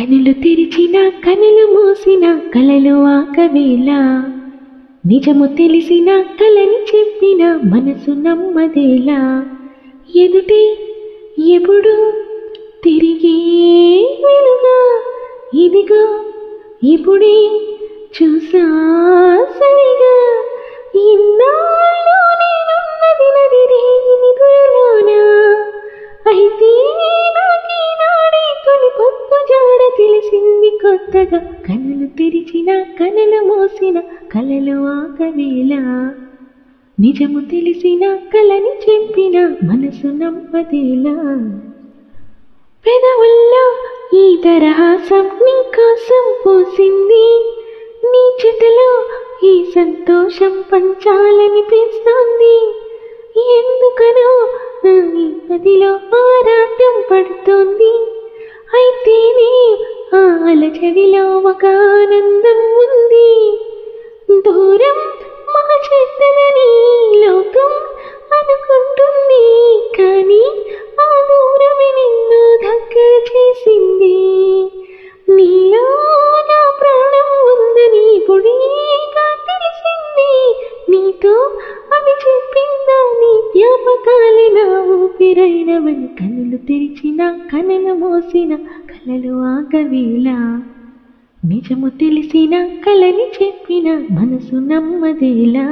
కనులు తెరిచిన కనులు మూసిన కలలు ఆకవేళ నిజము తెలిసిన కలని చెప్పిన మనసు నమ్మదేలా. ఎదుటే ఎప్పుడు తిరిగే వెలుగా. ఇదిగో ఇప్పుడే చూసా. కొత్తగా కనులు తెరిచిన కనులు మోసిన కలలు ఆకవేళ నిజము తెలిసిన కలని చెప్పిన మనసు నమ్మదేలా. పెదవుల్లో ఈ తరహాసం నీ కోసం పోసింది. నీ చేతిలో ఈ సంతోషం పంచాలనిపిస్తోంది ఎందుకనో నా ఈ మదిలో ఆరాటం పడుతోంది. అయితేనే ఆ అలచడిలో ఒక ఆనందం ఉంది. ఊపిరైనవని కనులు తెరిచిన కనులు మోసిన కలలు ఆగవేళ నిజము తెలిసిన కలని చెప్పిన మనసు నమ్మదేలా.